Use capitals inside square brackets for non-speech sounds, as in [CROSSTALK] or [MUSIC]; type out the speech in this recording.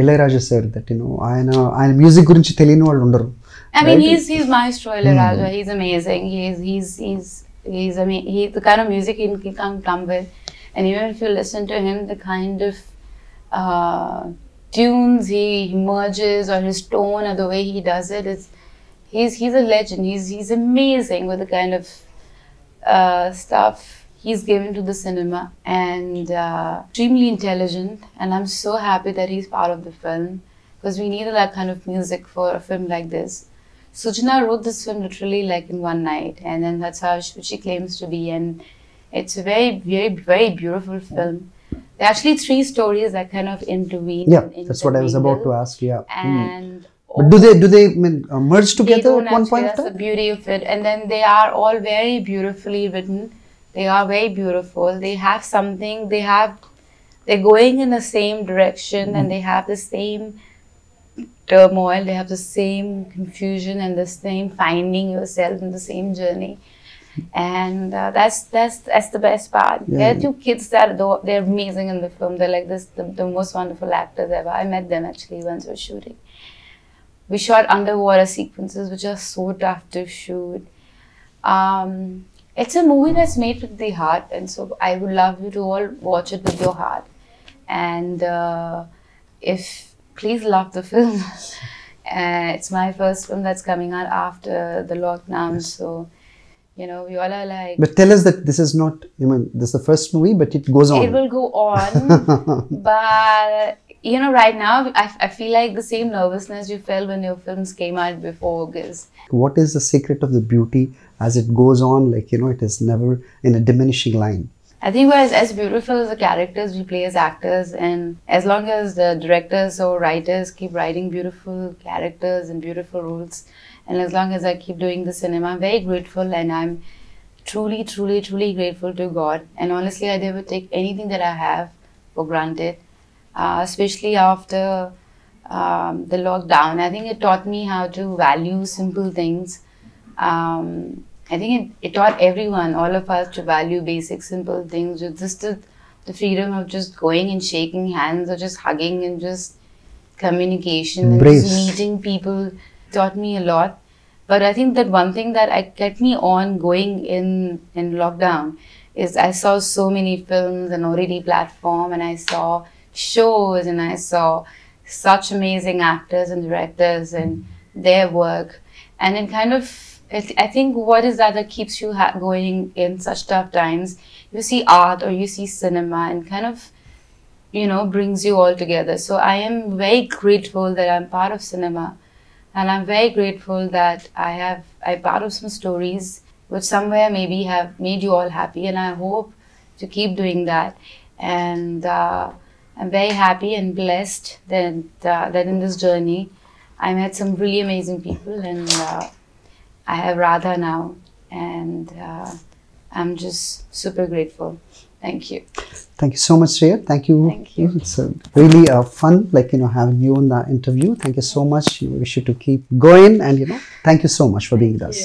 Ilaiyaraaja sir that you know ఆయన ఆయన music గురించి తెలియని వాళ్ళు ఉండరు I mean, Right. he's he's maestro Ilayaraja. He's amazing. He's he's he's he's I mean, he's the kind of music he can come come with, and even if you listen to him, the kind of uh, tunes he merges or his tone or the way he does it is he's he's a legend. He's he's amazing with the kind of uh, stuff he's given to the cinema and uh, extremely intelligent. And I'm so happy that he's part of the film because we needed that kind of music for a film like this. Sujana wrote this film literally like in one night, and then that's how she, she claims to be. And it's a very, very, very beautiful film. There are actually three stories that kind of intervene. Yeah, in that's what I was about to ask. Yeah. And But do they do they uh, merge together at one point? That's the beauty of it. And then they are all very beautifully written. They are very beautiful. They have something. They have. They're going in the same direction, and they have the same turmoil. They have the same confusion and the same finding yourself in the same journey. And uh, that's that's that's the best part. There are two kids that though they're amazing in the film. They're like this the, the most wonderful actors ever. I met them actually once we were shooting. We shot underwater sequences, which are so tough to shoot. Um, it's a movie that's made with the heart, and so I would love you to all watch it with your heart. And uh, if please love the [LAUGHS] film. uh, it's my first film that's coming out after the lockdown, so you know we all are like. But tell us that this is not. I mean, this is the first movie, but it goes on. It will go on, [LAUGHS] but you know, right now I, I feel like the same nervousness you felt when your films came out before August. what is the secret of the beauty as it goes on? Like you know, it is never in a diminishing line. I think we're as, as beautiful as the characters we play as actors, and as long as the directors or writers keep writing beautiful characters and beautiful roles, and as long as I keep doing the cinema, I'm very grateful and I'm truly, truly, truly grateful to God. And honestly, I never take anything that I have for granted, uh, especially after um, the lockdown. I think it taught me how to value simple things. Um, I think it, it taught everyone, all of us, to value basic, simple things. Just the, the freedom of just going and shaking hands or just hugging and just communication and Embrace. just meeting people taught me a lot. But I think that one thing that I kept me on going in in lockdown is I saw so many films and OTT platform and I saw shows and I saw such amazing actors and directors and their work. And it kind of it, I think what is that that keeps you going in such tough times? You see art or you see cinema and kind of you know brings you all together. So I am very grateful that I'm part of cinema. And I'm very grateful that I have I'm part of some stories which somewhere maybe have made you all happy. And I hope to keep doing that. And uh, I'm very happy and blessed that uh, that in this journey I met some really amazing people and uh, I have Radha now and uh, I'm just super grateful thank you Thank you so much, Shriya. Thank you. Thank you. It's uh, really uh, fun, like you know, having you on the interview. Thank you so much. We wish you to keep going, and you know, thank you so much for being with us.